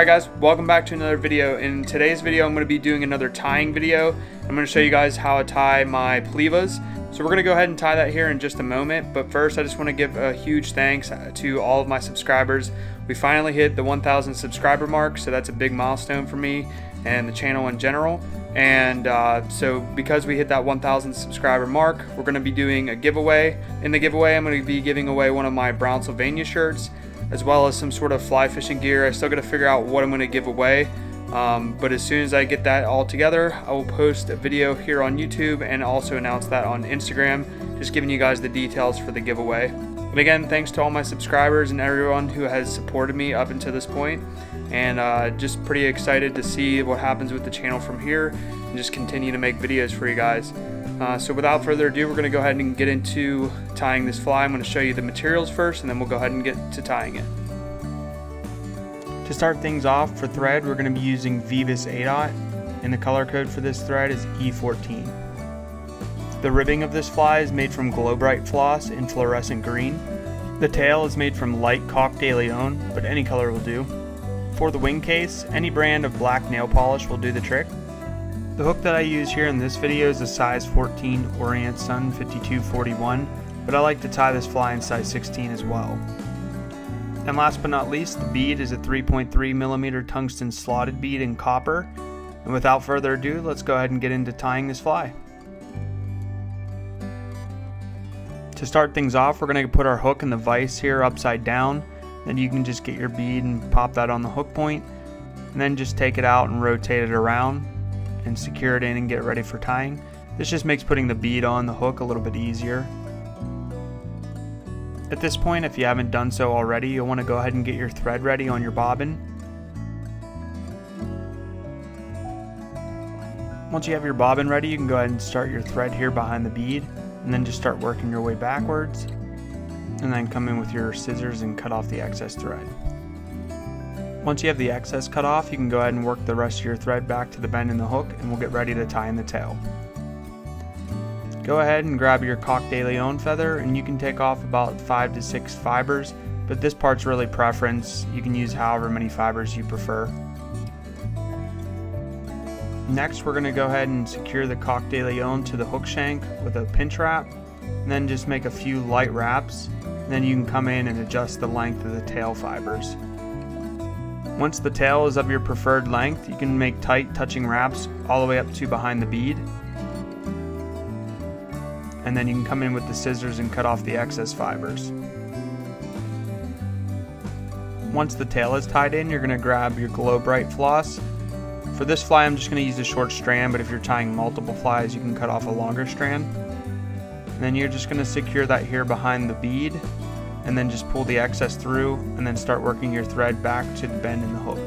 Alright guys, welcome back to another video. In today's video I'm going to be doing another tying video. I'm going to show you guys how to tie my Plivas. So we're going to go ahead and tie that here in just a moment, but first I just want to give a huge thanks to all of my subscribers. We finally hit the 1,000 subscriber mark, so that's a big milestone for me and the channel in general. And uh, so because we hit that 1,000 subscriber mark, we're going to be doing a giveaway. In the giveaway, I'm going to be giving away one of my Brownsylvania shirts as well as some sort of fly fishing gear. I still got to figure out what I'm going to give away. Um, but as soon as I get that all together, I will post a video here on YouTube and also announce that on Instagram, just giving you guys the details for the giveaway. But again, thanks to all my subscribers and everyone who has supported me up until this point, and uh, just pretty excited to see what happens with the channel from here and just continue to make videos for you guys. Uh, so without further ado, we're going to go ahead and get into tying this fly. I'm going to show you the materials first, and then we'll go ahead and get to tying it. To start things off, for thread, we're going to be using Veevus 8-Aught, and the color code for this thread is E14. The ribbing of this fly is made from Glow-Brite floss in fluorescent green. The tail is made from light Coq de Leon, but any color will do. For the wing case, any brand of black nail polish will do the trick. The hook that I use here in this video is a size 14 Orientsun 5241, but I like to tie this fly in size 16 as well. And last but not least, the bead is a 3.3 millimeter tungsten slotted bead in copper. And without further ado, let's go ahead and get into tying this fly. To start things off, we're going to put our hook in the vise here upside down. Then you can just get your bead and pop that on the hook point, and then just take it out and rotate it around and secure it in and get ready for tying. This just makes putting the bead on the hook a little bit easier. At this point, if you haven't done so already, you'll want to go ahead and get your thread ready on your bobbin. Once you have your bobbin ready, you can go ahead and start your thread here behind the bead, and then just start working your way backwards, and then come in with your scissors and cut off the excess thread. Once you have the excess cut off, you can go ahead and work the rest of your thread back to the bend in the hook and we'll get ready to tie in the tail. Go ahead and grab your Coq de Leon feather and you can take off about 5 to 6 fibers, but this part's really preference. You can use however many fibers you prefer. Next, we're going to go ahead and secure the Coq de Leon to the hook shank with a pinch wrap, and then just make a few light wraps, then you can come in and adjust the length of the tail fibers. Once the tail is of your preferred length, you can make tight touching wraps all the way up to behind the bead. And then you can come in with the scissors and cut off the excess fibers. Once the tail is tied in, you're going to grab your Glow-Brite floss. For this fly, I'm just going to use a short strand, but if you're tying multiple flies, you can cut off a longer strand. And then you're just going to secure that here behind the bead and then just pull the excess through and then start working your thread back to the bend in the hook.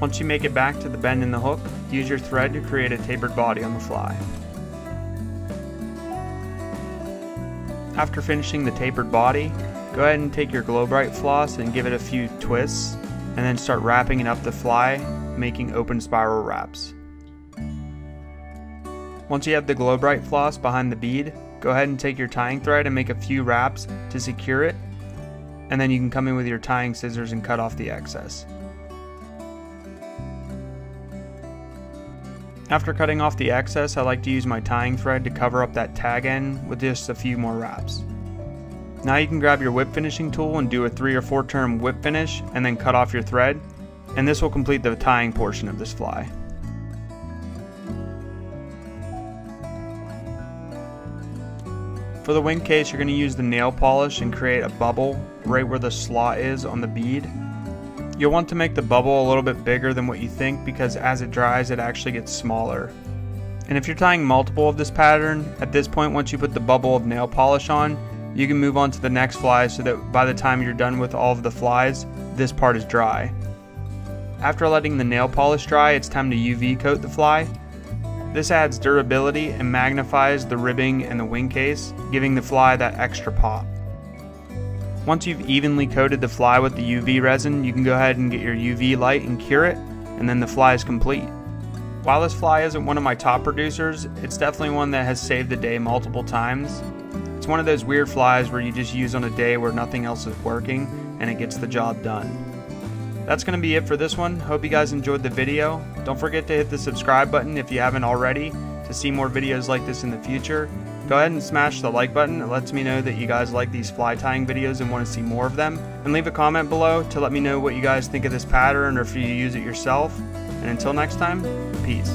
Once you make it back to the bend in the hook, use your thread to create a tapered body on the fly. After finishing the tapered body, go ahead and take your Glow-Brite floss and give it a few twists and then start wrapping it up the fly, making open spiral wraps. Once you have the Glow-Brite floss behind the bead, Go ahead and take your tying thread and make a few wraps to secure it, and then you can come in with your tying scissors and cut off the excess. After cutting off the excess, I like to use my tying thread to cover up that tag end with just a few more wraps. Now you can grab your whip finishing tool and do a 3 or 4 turn whip finish and then cut off your thread, and this will complete the tying portion of this fly. For the wing case, you're going to use the nail polish and create a bubble right where the slot is on the bead. You'll want to make the bubble a little bit bigger than what you think because as it dries, it actually gets smaller. And if you're tying multiple of this pattern, at this point, once you put the bubble of nail polish on, you can move on to the next fly so that by the time you're done with all of the flies, this part is dry. After letting the nail polish dry, it's time to UV coat the fly. This adds durability and magnifies the ribbing and the wing case, giving the fly that extra pop. Once you've evenly coated the fly with the UV resin, you can go ahead and get your UV light and cure it, and then the fly is complete. While this fly isn't one of my top producers, it's definitely one that has saved the day multiple times. It's one of those weird flies where you just use on a day where nothing else is working and it gets the job done. That's going to be it for this one. Hope you guys enjoyed the video. Don't forget to hit the subscribe button if you haven't already to see more videos like this in the future. Go ahead and smash the like button. It lets me know that you guys like these fly tying videos and want to see more of them. And leave a comment below to let me know what you guys think of this pattern or if you use it yourself. And until next time, peace.